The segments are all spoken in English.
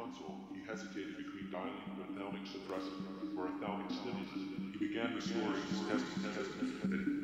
console, he hesitated between dialing the thalamic suppressor or a stimulant. He began the story, testing, testing, testing.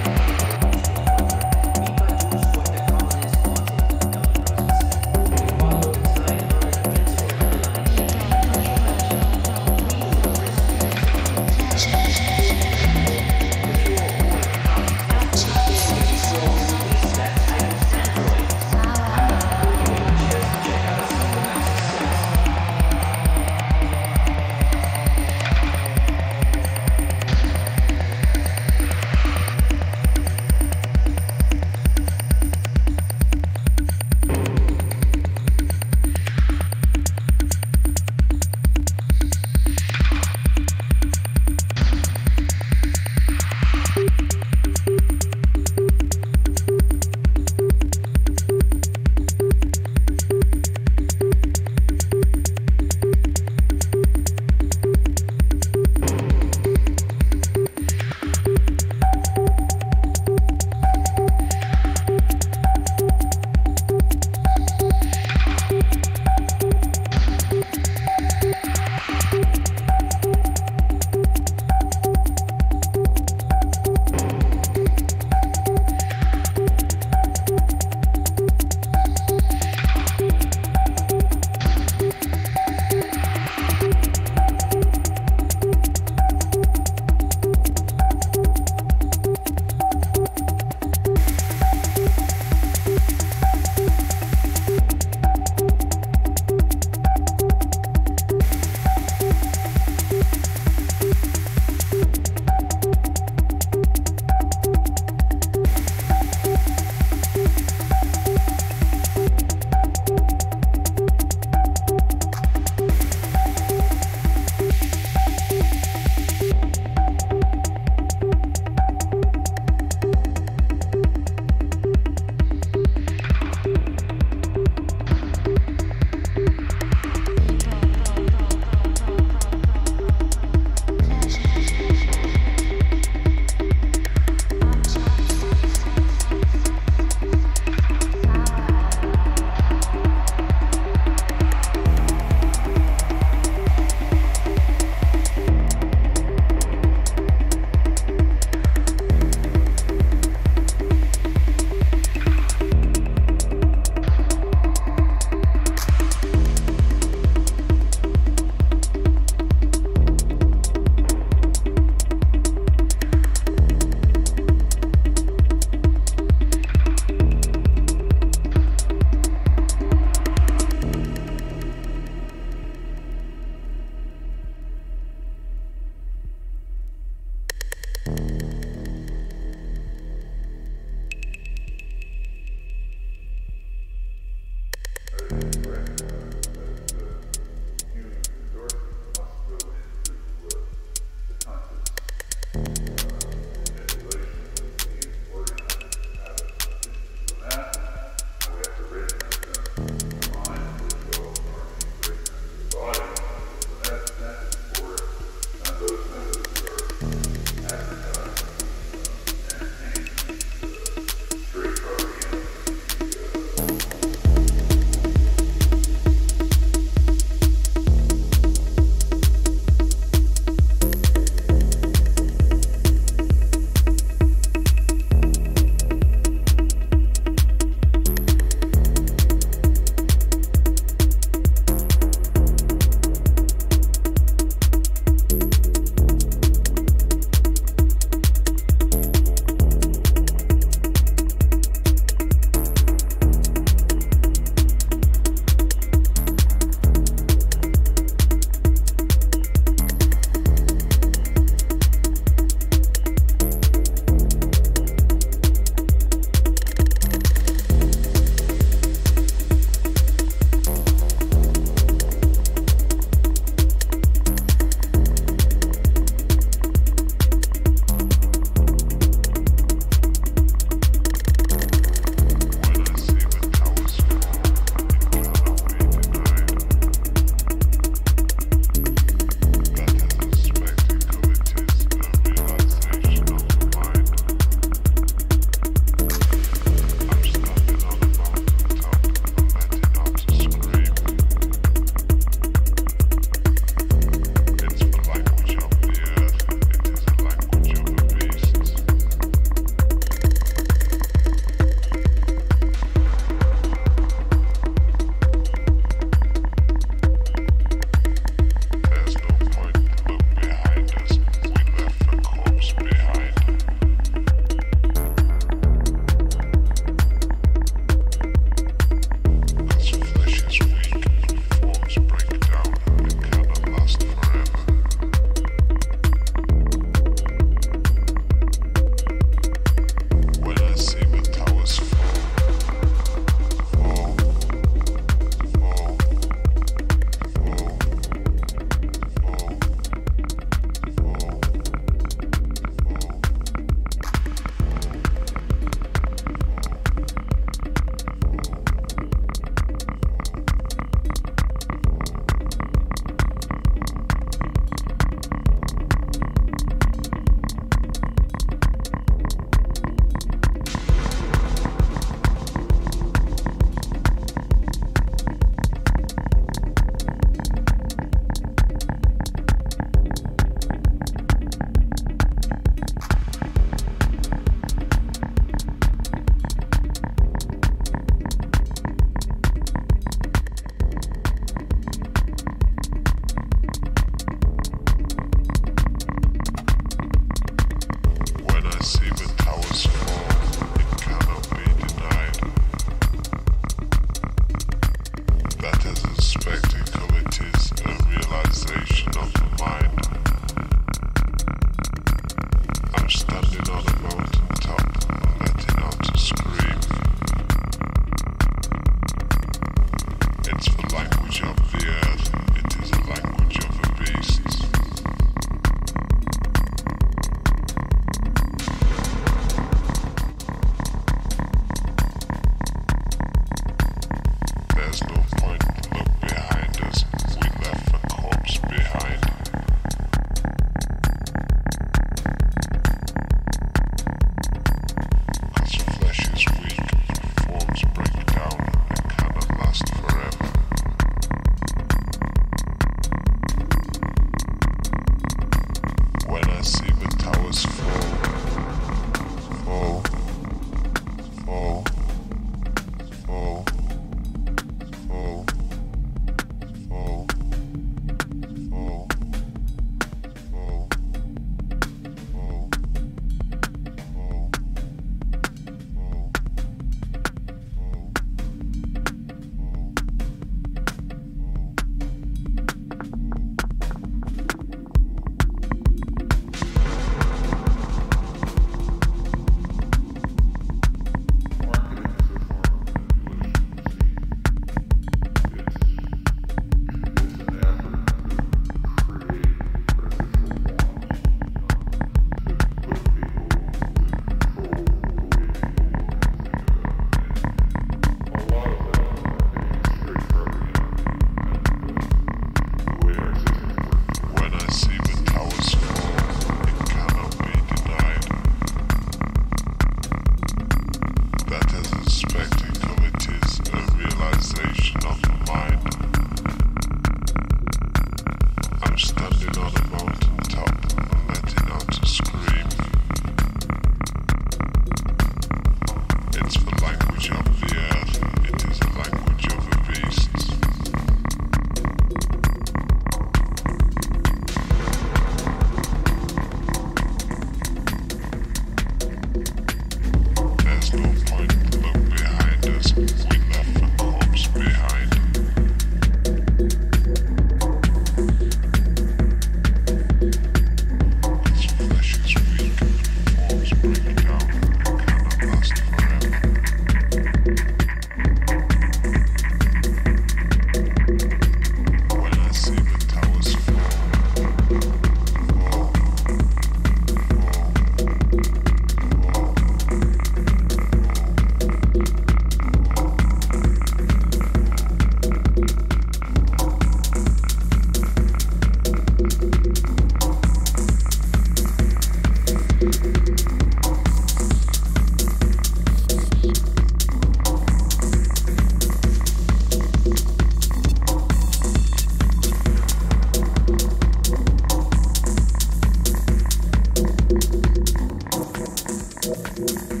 Thank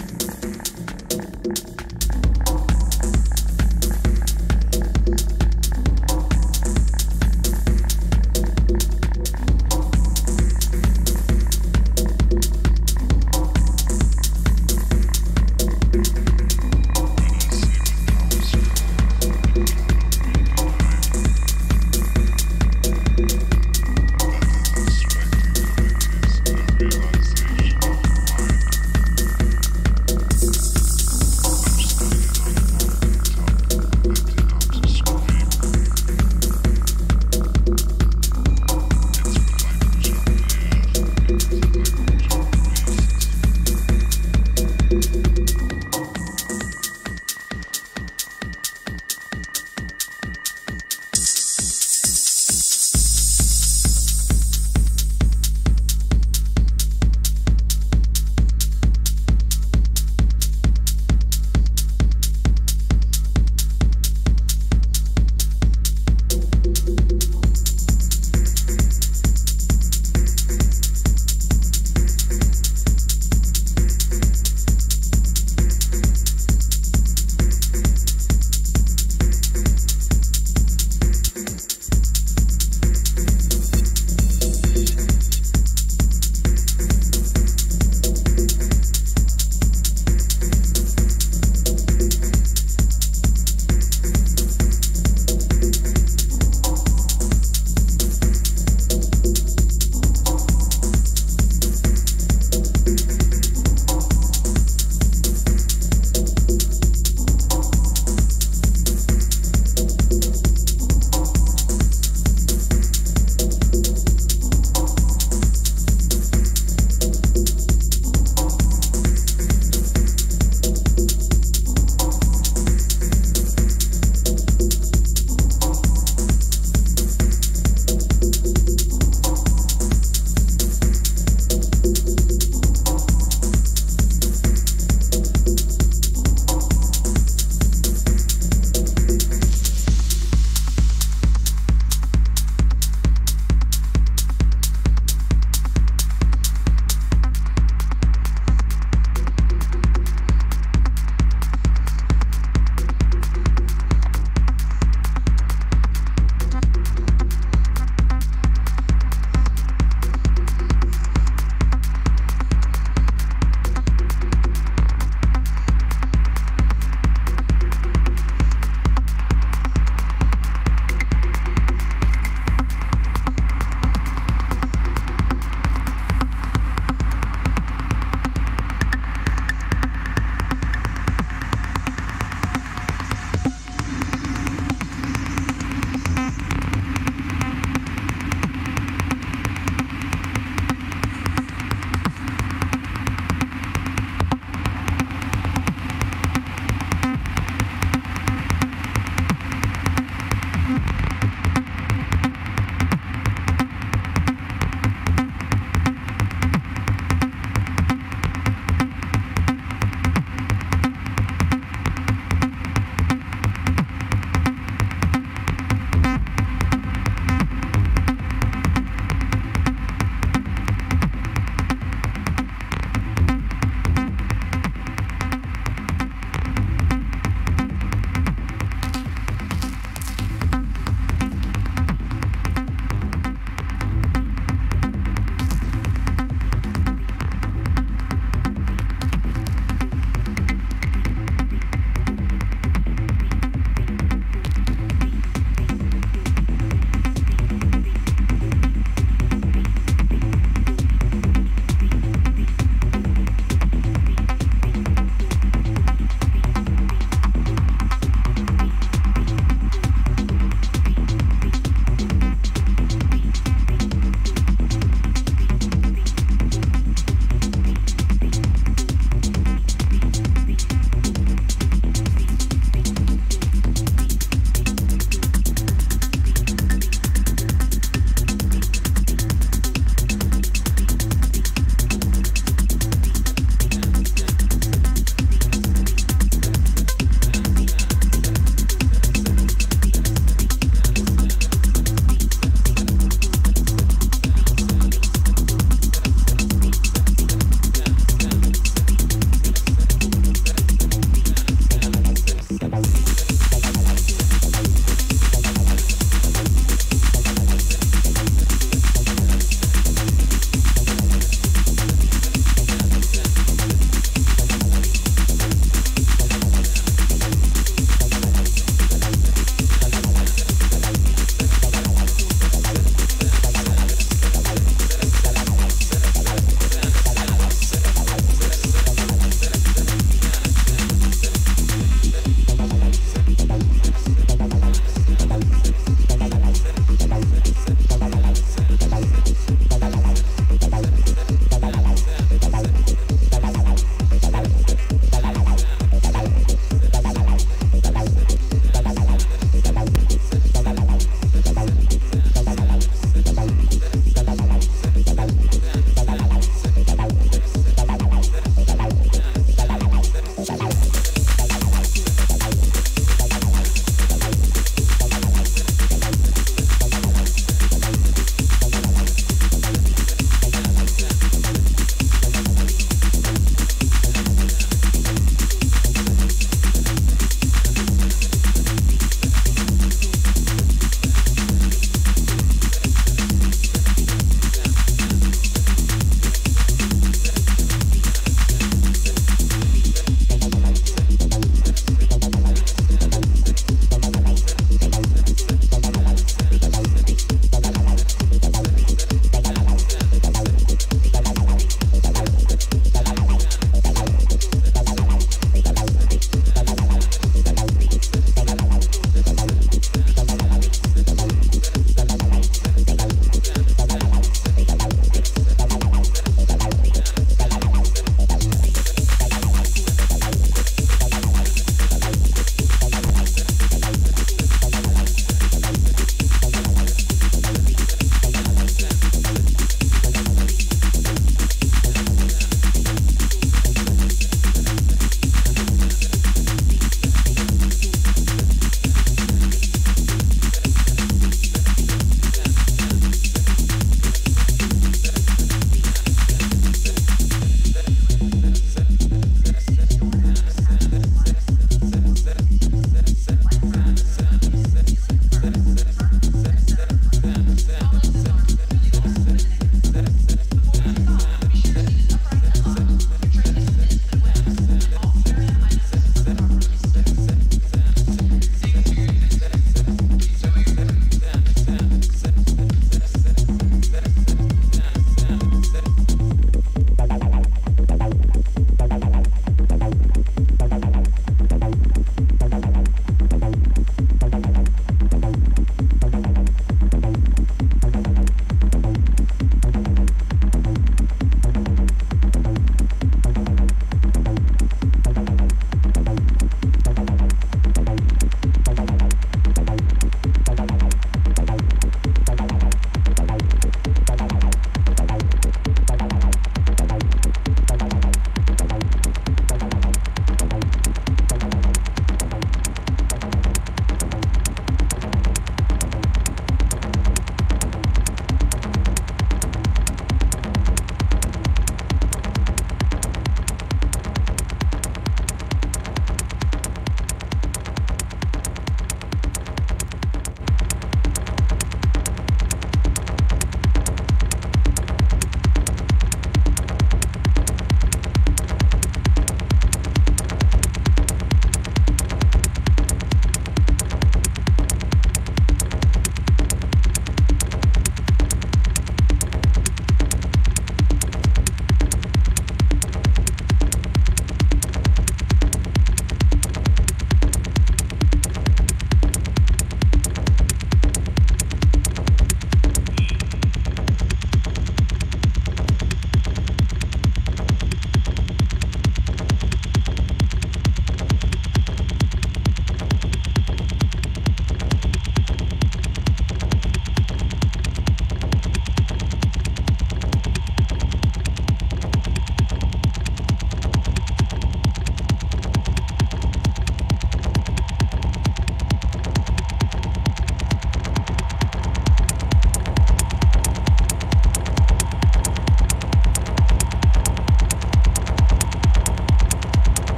you.